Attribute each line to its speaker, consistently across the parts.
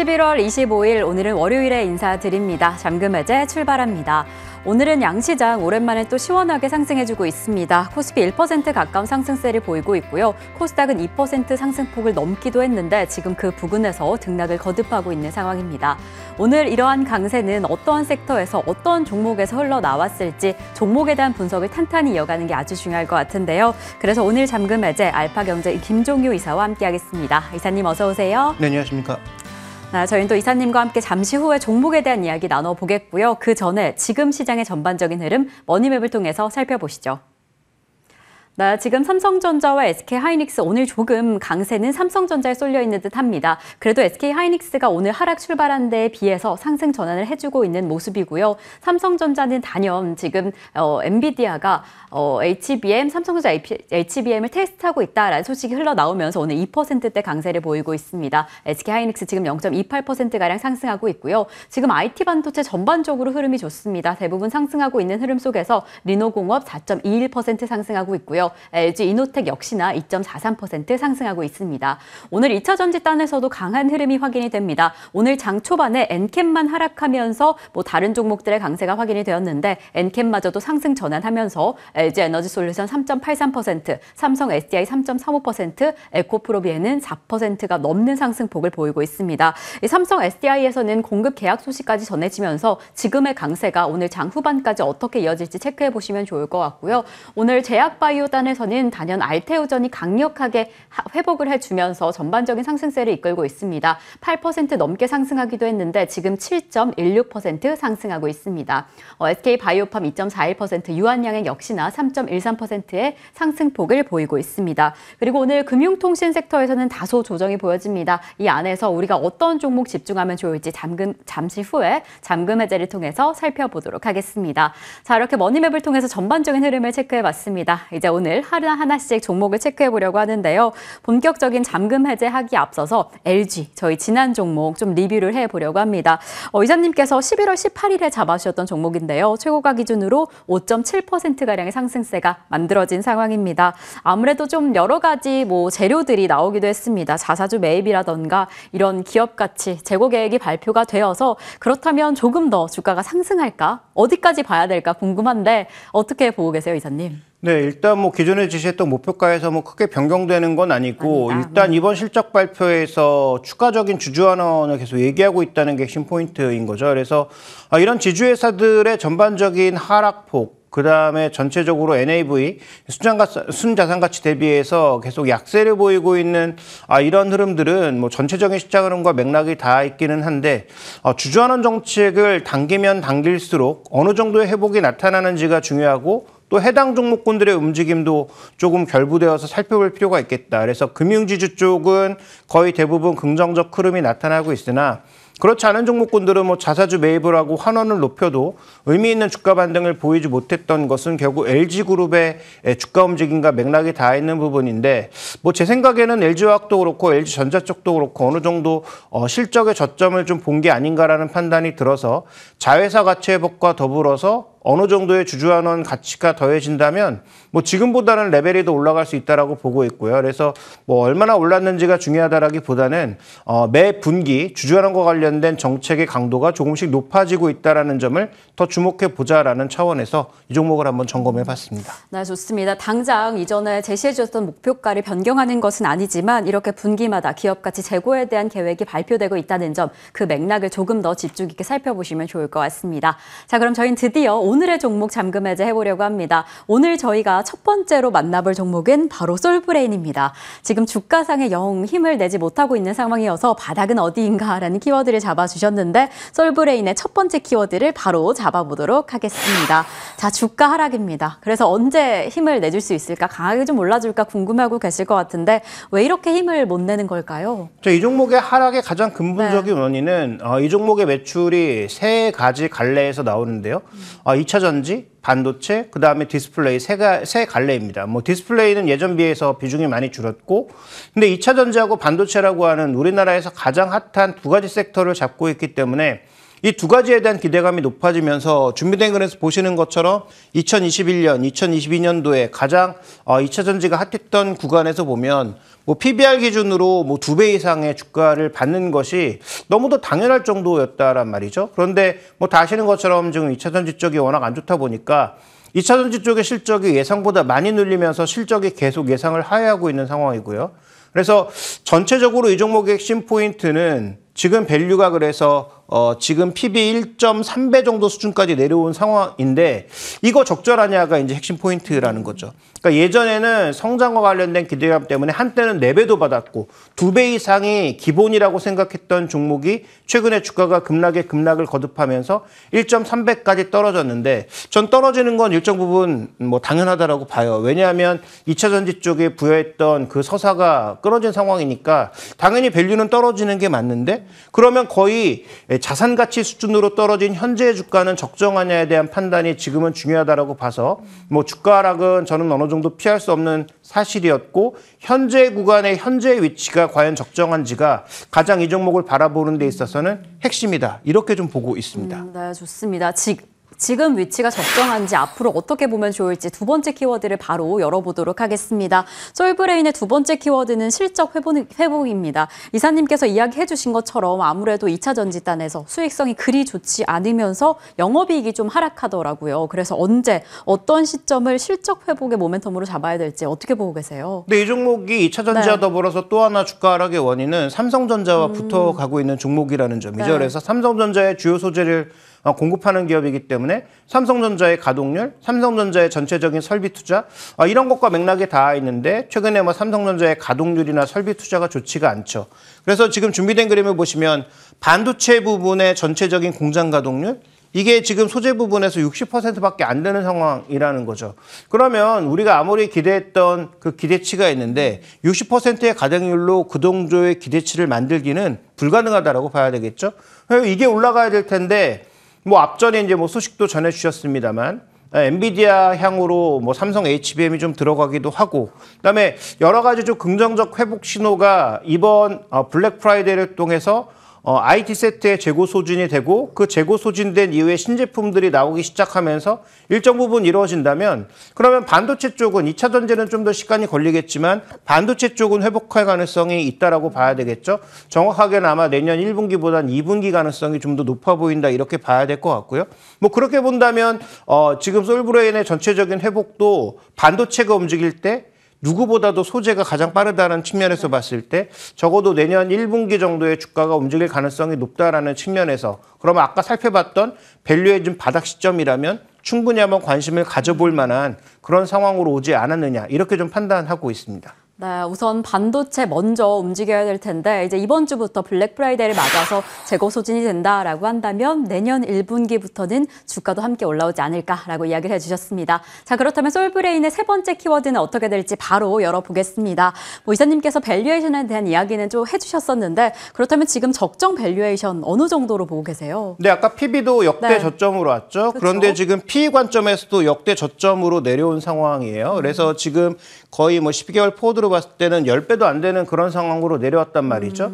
Speaker 1: 11월 25일 오늘은 월요일에 인사드립니다. 잠금해제 출발합니다. 오늘은 양시장 오랜만에 또 시원하게 상승해주고 있습니다. 코스피 1% 가까운 상승세를 보이고 있고요. 코스닥은 2% 상승폭을 넘기도 했는데 지금 그 부근에서 등락을 거듭하고 있는 상황입니다. 오늘 이러한 강세는 어떠한 섹터에서 어떤 종목에서 흘러나왔을지 종목에 대한 분석을 탄탄히 이어가는 게 아주 중요할 것 같은데요. 그래서 오늘 잠금해제 알파경제 김종유 이사와 함께하겠습니다. 이사님 어서 오세요.
Speaker 2: 네, 안녕하십니까.
Speaker 1: 네, 저희는 또 이사님과 함께 잠시 후에 종목에 대한 이야기 나눠보겠고요. 그 전에 지금 시장의 전반적인 흐름 머니맵을 통해서 살펴보시죠. 네, 지금 삼성전자와 SK하이닉스 오늘 조금 강세는 삼성전자에 쏠려 있는 듯합니다. 그래도 SK하이닉스가 오늘 하락 출발한 데에 비해서 상승 전환을 해주고 있는 모습이고요. 삼성전자는 단연 지금 어, 엔비디아가 어, HBM, 삼성전자 HBM을 테스트하고 있다라는 소식이 흘러나오면서 오늘 2%대 강세를 보이고 있습니다. SK하이닉스 지금 0.28%가량 상승하고 있고요. 지금 IT 반도체 전반적으로 흐름이 좋습니다. 대부분 상승하고 있는 흐름 속에서 리노공업 4.21% 상승하고 있고요. LG 이노텍 역시나 2.43% 상승하고 있습니다. 오늘 2차 전지단에서도 강한 흐름이 확인이 됩니다. 오늘 장 초반에 엔캠만 하락하면서 뭐 다른 종목들의 강세가 확인이 되었는데 엔캠마저도 상승 전환하면서 LG 에너지 솔루션 3.83%, 삼성 SDI 3.35%, 에코프로비에는 4%가 넘는 상승폭을 보이고 있습니다. 삼성 SDI에서는 공급 계약 소식까지 전해지면서 지금의 강세가 오늘 장 후반까지 어떻게 이어질지 체크해 보시면 좋을 것 같고요. 오늘 제약바이오 단에서는 단연 알테오전이 강력하게 회복을 해주면서 전반적인 상승세를 이끌고 있습니다. 8% 넘게 상승하기도 했는데 지금 7.16% 상승하고 있습니다. 어, SK바이오팜 2.41%, 유한양행 역시나 3.13%의 상승폭을 보이고 있습니다. 그리고 오늘 금융통신 섹터에서는 다소 조정이 보여집니다. 이 안에서 우리가 어떤 종목 집중하면 좋을지 잠금, 잠시 후에 잠금 해제를 통해서 살펴보도록 하겠습니다. 자, 이렇게 머니맵을 통해서 전반적인 흐름을 체크해 봤습니다. 이제 오늘 오늘 하나하나씩 종목을 체크해 보려고 하는데요. 본격적인 잠금 해제하기 앞서서 LG, 저희 지난 종목 좀 리뷰를 해 보려고 합니다. 어, 이사님께서 11월 18일에 잡아주셨던 종목인데요. 최고가 기준으로 5.7%가량의 상승세가 만들어진 상황입니다. 아무래도 좀 여러 가지 뭐 재료들이 나오기도 했습니다. 자사주 매입이라던가 이런 기업 가치, 재고 계획이 발표가 되어서 그렇다면 조금 더 주가가 상승할까? 어디까지 봐야 될까 궁금한데 어떻게 보고 계세요, 이사님?
Speaker 2: 네, 일단 뭐 기존에 지시했던 목표가에서 뭐 크게 변경되는 건 아니고 아니다. 일단 이번 실적 발표에서 추가적인 주주 환원을 계속 얘기하고 있다는 게 핵심 포인트인 거죠. 그래서 아, 이런 지주회사들의 전반적인 하락폭 그 다음에 전체적으로 NAV 순자산 가치 대비해서 계속 약세를 보이고 있는 아, 이런 흐름들은 뭐 전체적인 시장 흐름과 맥락이 다 있기는 한데 어, 주주환원 정책을 당기면 당길수록 어느 정도의 회복이 나타나는지가 중요하고 또 해당 종목군들의 움직임도 조금 결부되어서 살펴볼 필요가 있겠다. 그래서 금융지주 쪽은 거의 대부분 긍정적 흐름이 나타나고 있으나 그렇지 않은 종목군들은 뭐 자사주 매입을 하고 환원을 높여도 의미 있는 주가 반등을 보이지 못했던 것은 결국 LG그룹의 주가 움직임과 맥락이 다 있는 부분인데 뭐 제 생각에는 LG화학도 그렇고 LG전자 쪽도 그렇고 어느 정도 어 실적의 저점을 좀 본 게 아닌가라는 판단이 들어서 자회사 가치 회복과 더불어서 어느 정도의 주주환원 가치가 더해진다면 뭐 지금보다는 레벨이 더 올라갈 수 있다라고 보고 있고요. 그래서 뭐 얼마나 올랐는지가 중요하다라기보다는 어, 매 분기 주주환원과 관련된 정책의 강도가 조금씩 높아지고 있다라는 점을 더 주목해 보자라는 차원에서 이 종목을 한번 점검해 봤습니다.
Speaker 1: 네, 좋습니다. 당장 이전에 제시해 주셨던 목표가를 변경하는 것은 아니지만 이렇게 분기마다 기업 가치 재고에 대한 계획이 발표되고 있다는 점 그 맥락을 조금 더 집중 있게 살펴보시면 좋을 것 같습니다. 자, 그럼 저희는 드디어 오늘의 종목 잠금 해제 해보려고 합니다. 오늘 저희가 첫 번째로 만나볼 종목은 바로 솔브레인입니다. 지금 주가상에 영 힘을 내지 못하고 있는 상황이어서 바닥은 어디인가라는 키워드를 잡아주셨는데 솔브레인의 첫 번째 키워드를 바로 잡아보도록 하겠습니다. 자, 주가 하락입니다. 그래서 언제 힘을 내줄 수 있을까? 강하게 좀 올라줄까 궁금해하고 계실 것 같은데 왜 이렇게 힘을 못 내는 걸까요?
Speaker 2: 자, 이 종목의 하락의 가장 근본적인 네. 원인은 어, 이 종목의 매출이 세 가지 갈래에서 나오는데요. 음. 어, 2차 전지, 반도체, 그 다음에 디스플레이 세, 가, 세 갈래입니다. 뭐 디스플레이는 예전 비해서 비중이 많이 줄었고, 근데 2차 전지하고 반도체라고 하는 우리나라에서 가장 핫한 두 가지 섹터를 잡고 있기 때문에 이 두 가지에 대한 기대감이 높아지면서 준비된 그래서 보시는 것처럼 2021년, 2022년도에 가장 어, 2차 전지가 핫했던 구간에서 보면 뭐 PBR 기준으로 뭐 두 배 이상의 주가를 받는 것이 너무도 당연할 정도였다란 말이죠. 그런데 뭐 다 아시는 것처럼 지금 2차 전지 쪽이 워낙 안 좋다 보니까 2차 전지 쪽의 실적이 예상보다 많이 눌리면서 실적이 계속 예상을 하회하고 있는 상황이고요. 그래서 전체적으로 이 종목의 핵심 포인트는 지금 value가 그래서 어, 지금 PBR 1.3배 정도 수준까지 내려온 상황인데 이거 적절하냐가 이제 핵심 포인트라는 거죠. 그러니까 예전에는 성장과 관련된 기대감 때문에 한때는 4배도 받았고 2배 이상이 기본이라고 생각했던 종목이 최근에 주가가 급락에 급락을 거듭하면서 1.3배까지 떨어졌는데 전 떨어지는 건 일정 부분 뭐 당연하다라고 봐요. 왜냐하면 2차 전지 쪽에 부여했던 그 서사가 끊어진 상황이니까 당연히 밸류는 떨어지는 게 맞는데 그러면 거의 자산 가치 수준으로 떨어진 현재 주가는 적정하냐에 대한 판단이 지금은 중요하다라고 봐서 뭐 주가 하락은 저는 어느 정도 피할 수 없는 사실이었고 현재 구간의 현재 위치가 과연 적정한지가 가장 이 종목을 바라보는 데 있어서는 핵심이다. 이렇게 좀 보고 있습니다.
Speaker 1: 음, 네, 좋습니다. 지, 지금 위치가 적정한지 앞으로 어떻게 보면 좋을지 두 번째 키워드를 바로 열어보도록 하겠습니다. 솔브레인의 두 번째 키워드는 실적 회복, 회복 입니다. 이사님께서 이야기해 주신 것처럼 아무래도 2차 전지단에서 수익성이 그리 좋지 않으면서 영업이익이 좀 하락하더라고요. 그래서 언제 어떤 시점을 실적 회복의 모멘텀으로 잡아야 될지 어떻게 보고 계세요?
Speaker 2: 근데 이 종목이 2차 전지와
Speaker 1: 네.
Speaker 2: 더불어서 또 하나 주가 하락의 원인은 삼성전자와 붙어가고 있는 종목이라는 점이죠.
Speaker 1: 네.
Speaker 2: 그래서 삼성전자의 주요 소재를 어, 공급하는 기업이기 때문에 삼성전자의 가동률, 삼성전자의 전체적인 설비 투자 어, 이런 것과 맥락이 닿아 있는데 최근에 뭐 삼성전자의 가동률이나 설비 투자가 좋지가 않죠. 그래서 지금 준비된 그림을 보시면 반도체 부분의 전체적인 공장 가동률 이게 지금 소재 부분에서 60%밖에 안 되는 상황이라는 거죠. 그러면 우리가 아무리 기대했던 그 기대치가 있는데 60%의 가동률로 그 정도의 기대치를 만들기는 불가능하다라고 봐야 되겠죠. 이게 올라가야 될 텐데 뭐 앞전에 이제 뭐 소식도 전해 주셨습니다만 엔비디아 향으로 뭐 삼성 HBM이 좀 들어가기도 하고 그다음에 여러 가지 좀 긍정적 회복 신호가 이번 어, Black Friday를 통해서 어, IT 세트의 재고 소진이 되고 그 재고 소진된 이후에 신제품들이 나오기 시작하면서 일정 부분 이루어진다면 그러면 반도체 쪽은 2차 전지는 좀 더 시간이 걸리겠지만 반도체 쪽은 회복할 가능성이 있다라고 봐야 되겠죠. 정확하게는 아마 내년 1분기보단 2분기 가능성이 좀 더 높아 보인다 이렇게 봐야 될 것 같고요. 뭐 그렇게 본다면 어, 지금 솔브레인의 전체적인 회복도 반도체가 움직일 때 누구보다도 소재가 가장 빠르다는 측면에서 봤을 때 적어도 내년 1분기 정도의 주가가 움직일 가능성이 높다라는 측면에서 그러면 아까 살펴봤던 value의 좀 바닥 시점이라면 충분히 한번 관심을 가져볼 만한 그런 상황으로 오지 않았느냐 이렇게 좀 판단하고 있습니다.
Speaker 1: 네, 우선 반도체 먼저 움직여야 될 텐데 이제 이번 주부터 Black Friday를 맞아서 재고 소진이 된다라고 한다면 내년 1분기부터는 주가도 함께 올라오지 않을까라고 이야기를 해주셨습니다. 자 그렇다면 솔브레인의 세 번째 키워드는 어떻게 될지 바로 열어보겠습니다. 뭐 이사님께서 valuation에 대한 이야기는 좀 해주셨었는데 그렇다면 지금 적정 valuation 어느 정도로 보고 계세요?
Speaker 2: 네, 아까 PBR도 역대
Speaker 1: 네.
Speaker 2: 저점으로 왔죠.
Speaker 1: 그렇죠.
Speaker 2: 그런데 지금 PER 관점에서도 역대 저점으로 내려온 상황이에요. 그래서 지금 거의 뭐 12개월 forward로 봤을 때는 10배도 안 되는 그런 상황으로 내려왔단 말이죠.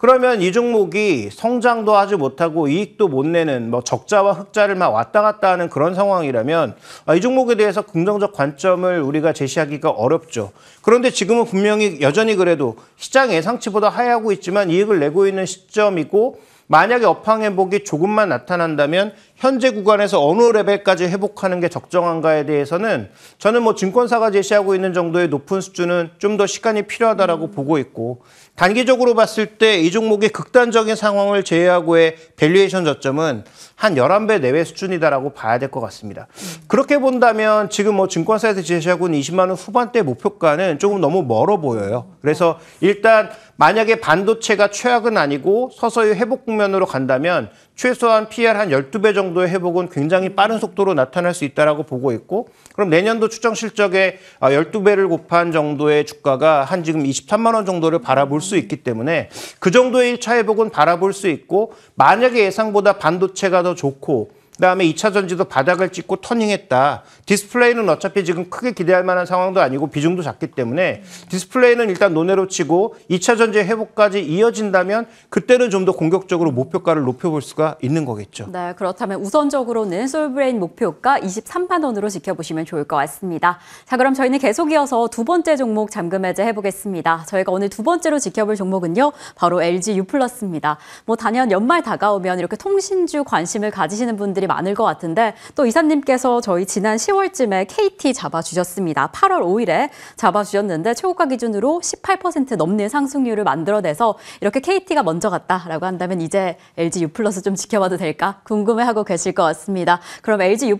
Speaker 2: 그러면 이 종목이 성장도 하지 못하고 이익도 못 내는 뭐 적자와 흑자를 막 왔다 갔다 하는 그런 상황이라면 아, 이 종목에 대해서 긍정적 관점을 우리가 제시하기가 어렵죠. 그런데 지금은 분명히 여전히 그래도 시장 예상치보다 하회하고 있지만 이익을 내고 있는 시점이고 만약에 업황 회복이 조금만 나타난다면 현재 구간에서 어느 레벨까지 회복하는 게 적정한가에 대해서는 저는 뭐 증권사가 제시하고 있는 정도의 높은 수준은 좀 더 시간이 필요하다라고 보고 있고 단기적으로 봤을 때 이 종목의 극단적인 상황을 제외하고의 valuation 저점은 한 11배 내외 수준이다라고 봐야 될 것 같습니다. 그렇게 본다면 지금 뭐 증권사에서 제시하고 있는 20만 원 후반대 목표가는 조금 너무 멀어 보여요. 그래서 일단 만약에 반도체가 최악은 아니고 서서히 회복 국면 으로 간다면 최소한 PER 한 12배 정도의 회복은 굉장히 빠른 속도로 나타날 수 있다라고 보고 있고 그럼 내년도 추정 실적에 12배를 곱한 정도의 주가가 한 지금 23만 원 정도를 바라볼 수 있기 때문에 그 정도의 1차 회복은 바라볼 수 있고 만약에 예상보다 반도체가 더 좋고 그다음에 2차 전지도 바닥을 찍고 turning했다. 디스플레이는 어차피 지금 크게 기대할 만한 상황도 아니고 비중도 작기 때문에 디스플레이는 일단 논외로 치고 2차 전지 회복까지 이어진다면 그때는 좀 더 공격적으로 목표가를 높여볼 수가 있는 거겠죠.
Speaker 1: 네, 그렇다면 우선적으로는 솔브레인 목표가 23만 원으로 지켜보시면 좋을 것 같습니다. 자, 그럼 저희는 계속 이어서 두 번째 종목 잠금 해제 해보겠습니다. 저희가 오늘 두 번째로 지켜볼 종목은요, 바로 LG U+입니다. 뭐 단연 연말 다가오면 이렇게 통신주 관심을 가지시는 분들이 많을 것 같은데 또 이사님께서 저희 지난 10월쯤에 KT 잡아주셨습니다. 8월 5일에 잡아주셨는데 최고가 기준으로 18% 넘는 상승률을 만들어내서 이렇게 KT가 먼저 갔다라고 한다면 이제 LG U+ 좀 지켜봐도 될까 궁금해하고 계실 것 같습니다. 그럼 LG U+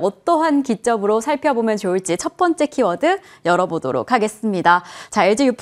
Speaker 1: 어떠한 기점으로 살펴보면 좋을지 첫 번째 키워드 열어보도록 하겠습니다. 자, LG U+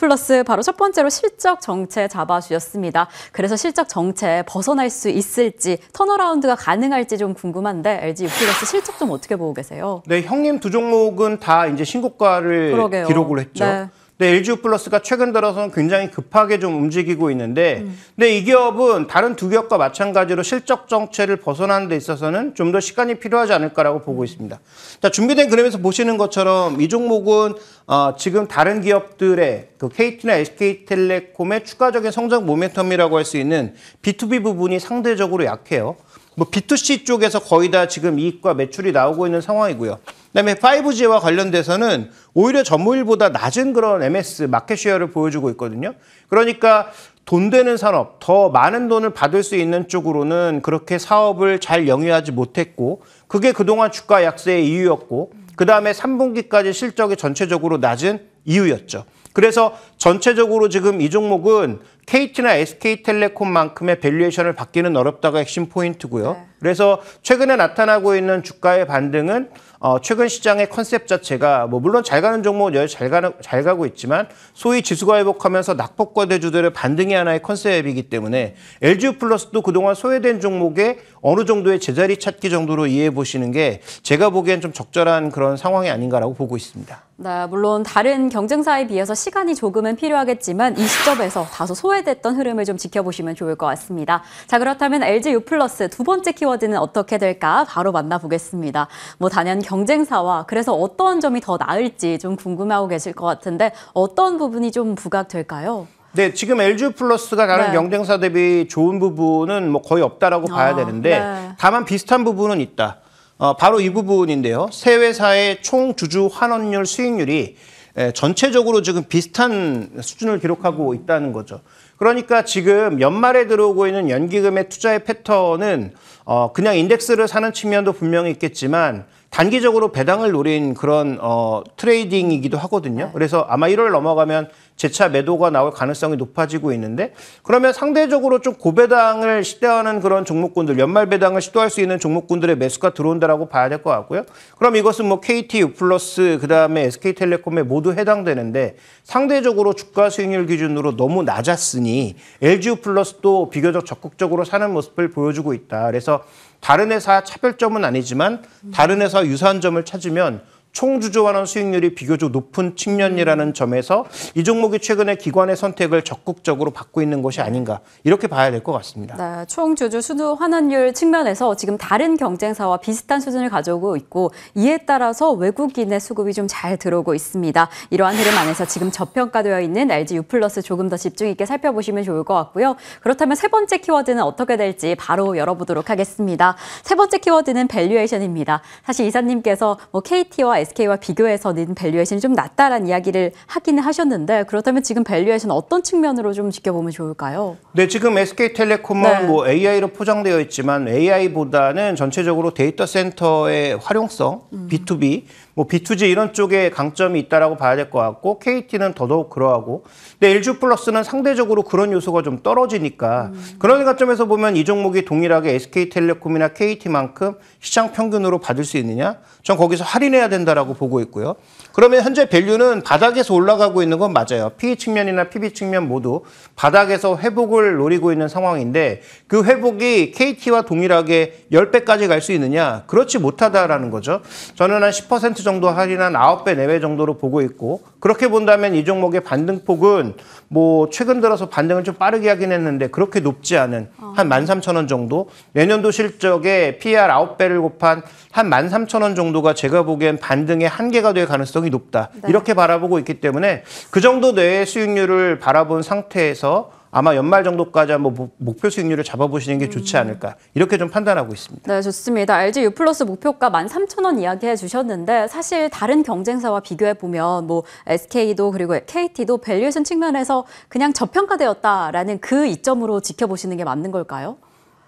Speaker 1: 바로 첫 번째로 실적 정체 잡아주셨습니다. 그래서 실적 정체 벗어날 수 있을지 턴어라운드가 가능할지 좀 궁금한데 LG U+ 실적 좀 어떻게 보고 계세요?
Speaker 2: 네, 형님 두 종목은 다 이제 신고가를
Speaker 1: 그러게요.
Speaker 2: 기록을 했죠.
Speaker 1: 네.
Speaker 2: 네, LG 플러스가 최근 들어서는 굉장히 급하게 좀 움직이고 있는데, 근데 이 기업은 다른 두 기업과 마찬가지로 실적 정체를 벗어나는 데 있어서는 좀 더 시간이 필요하지 않을까라고 보고 있습니다. 자, 준비된 그림에서 보시는 것처럼 이 종목은 어, 지금 다른 기업들의 그 KT나 SK텔레콤의 추가적인 성장 모멘텀이라고 할 수 있는 B2B 부분이 상대적으로 약해요. 뭐 B2C 쪽에서 거의 다 지금 이익과 매출이 나오고 있는 상황이고요. 그다음에 5G와 관련돼서는 오히려 전무일보다 낮은 그런 MS 마켓 쉐어를 보여주고 있거든요. 그러니까 돈 되는 산업, 더 많은 돈을 받을 수 있는 쪽으로는 그렇게 사업을 잘 영위하지 못했고 그게 그동안 주가 약세의 이유였고 그다음에 3분기까지 실적이 전체적으로 낮은 이유였죠. 그래서 전체적으로 지금 이 종목은 KT나 SK텔레콤만큼의 valuation을 받기는 어렵다가 핵심 포인트고요.
Speaker 1: 네.
Speaker 2: 그래서 최근에 나타나고 있는 주가의 반등은 어, 최근 시장의 컨셉 자체가 뭐 물론 잘 가는 종목은 여전히 잘 가는 잘 가고 있지만 소위 지수가 회복하면서 낙폭과대주들의 반등이 하나의 컨셉이기 때문에 LG U+도 그동안 소외된 종목에 어느 정도의 제자리 찾기 정도로 이해해 보시는 게 제가 보기엔 좀 적절한 그런 상황이 아닌가라고 보고 있습니다.
Speaker 1: 네, 물론 다른 경쟁사에 비해서 시간이 조금은 필요하겠지만 이 시점에서 다소 소외됐던 흐름을 좀 지켜보시면 좋을 것 같습니다. 자, 그렇다면 LG U 플러스 두 번째 키워드는 어떻게 될까 바로 만나보겠습니다. 뭐 단연 경쟁사와 그래서 어떤 점이 더 나을지 좀 궁금해하고 계실 것 같은데 어떤 부분이 좀 부각될까요?
Speaker 2: 네, 지금 LG 플러스가 다른
Speaker 1: 네.
Speaker 2: 경쟁사 대비 좋은 부분은 뭐 거의 없다라고 봐야
Speaker 1: 아,
Speaker 2: 되는데
Speaker 1: 네.
Speaker 2: 다만 비슷한 부분은 있다. 어, 바로 이 부분인데요. 세 회사의 총 주주 환원율 수익률이 에, 전체적으로 지금 비슷한 수준을 기록하고 있다는 거죠. 그러니까 지금 연말에 들어오고 있는 연기금의 투자의 패턴은 어, 그냥 인덱스를 사는 측면도 분명히 있겠지만 단기적으로 배당을 노린 그런 어, trading이기도 하거든요. 그래서 아마 1월 넘어가면 재차 매도가 나올 가능성이 높아지고 있는데 그러면 상대적으로 좀 고배당을 시도하는 그런 종목군들 연말 배당을 시도할 수 있는 종목군들의 매수가 들어온다라고 봐야 될 것 같고요. 그럼 이것은 뭐 KT, U 플러스 그다음에 SK텔레콤에 모두 해당되는데 상대적으로 주가 수익률 기준으로 너무 낮았으니 LG U 플러스도 비교적 적극적으로 사는 모습을 보여주고 있다. 그래서 다른 회사 차별점은 아니지만 다른 회사 유사한 점을 찾으면 총 주주환원 수익률이 비교적 높은 측면이라는 점에서 이 종목이 최근에 기관의 선택을 적극적으로 받고 있는 것이 아닌가 이렇게 봐야 될 것 같습니다.
Speaker 1: 네, 총 주주 수두 환원율 측면에서 지금 다른 경쟁사와 비슷한 수준을 가져오고 있고 이에 따라서 외국인의 수급이 좀 잘 들어오고 있습니다. 이러한 흐름 안에서 지금 저평가되어 있는 LG U 플러스 조금 더 집중 있게 살펴보시면 좋을 것 같고요. 그렇다면 세 번째 키워드는 어떻게 될지 바로 열어보도록 하겠습니다. 세 번째 키워드는 valuation입니다. 사실 이사님께서 뭐 KT와 SK와 비교해서는 valuation이 좀 낮다라는 이야기를 하기는 하셨는데 그렇다면 지금 valuation 어떤 측면으로 좀 지켜보면 좋을까요?
Speaker 2: 네, 지금 SK텔레콤은
Speaker 1: 네.
Speaker 2: 뭐 AI로 포장되어 있지만 AI보다는 전체적으로 데이터 센터의 활용성, B2B, 뭐 B2G 이런 쪽에 강점이 있다라고 봐야 될 것 같고 KT는 더더욱 그러하고 근데 LG 플러스는 상대적으로 그런 요소가 좀 떨어지니까 그런 관점에서 보면 이 종목이 동일하게 SK텔레콤이나 KT만큼 시장 평균으로 받을 수 있느냐? 전 거기서 할인해야 된다라고 보고 있고요. 그러면 현재 밸류는 바닥에서 올라가고 있는 건 맞아요. PE 측면이나 PB 측면 모두 바닥에서 회복을 노리고 있는 상황인데 그 회복이 KT와 동일하게 10배까지 갈 수 있느냐? 그렇지 못하다라는 거죠. 저는 한 10% 정도 할인한 9배 내외 정도로 보고 있고 그렇게 본다면 이 종목의 반등폭은 뭐 최근 들어서 반등을 좀 빠르게 하긴 했는데 그렇게 높지 않은 한 13,000원 정도 내년도 실적에 PER 9배를 곱한 한 13,000원 정도가 제가 보기엔 반등의 한계가 될 가능성이 높다.
Speaker 1: 네.
Speaker 2: 이렇게 바라보고 있기 때문에 그 정도 내의 수익률을 바라본 상태에서 아마 연말 정도까지 한번 목- 목표 수익률을 잡아보시는 게 좋지 않을까 이렇게 좀 판단하고 있습니다.
Speaker 1: 네, 좋습니다. LG U 플러스 목표가 13,000원 이야기해 주셨는데 사실 다른 경쟁사와 비교해 보면 뭐 SK도 그리고 KT도 valuation 측면에서 그냥 저평가되었다라는 그 이점으로 지켜보시는 게 맞는 걸까요?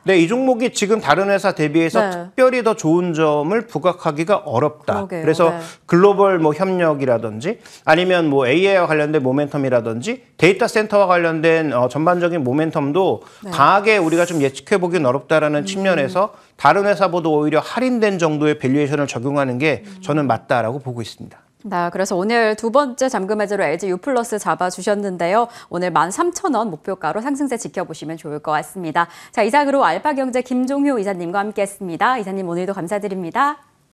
Speaker 2: 네, 이 종목이 지금 다른 회사 대비해서
Speaker 1: 네.
Speaker 2: 특별히 더 좋은 점을 부각하기가 어렵다.
Speaker 1: 그러게요.
Speaker 2: 그래서
Speaker 1: 네.
Speaker 2: 글로벌 뭐 협력이라든지 아니면 뭐 AI와 관련된 모멘텀이라든지 데이터 센터와 관련된 어, 전반적인 모멘텀도
Speaker 1: 네.
Speaker 2: 강하게 우리가 좀 예측해 보기는 어렵다라는 측면에서 다른 회사보다 오히려 할인된 정도의 valuation을 적용하는 게 저는 맞다라고 보고 있습니다.
Speaker 1: 네, 그래서 오늘 두 번째 잠금 해제로 LG U 플러스 잡아주셨는데요. 오늘 13,000원 목표가로 상승세 지켜보시면 좋을 것 같습니다. 자, 이상으로 알파경제 김종효 이사님과 함께했습니다. 이사님 오늘도 감사드립니다.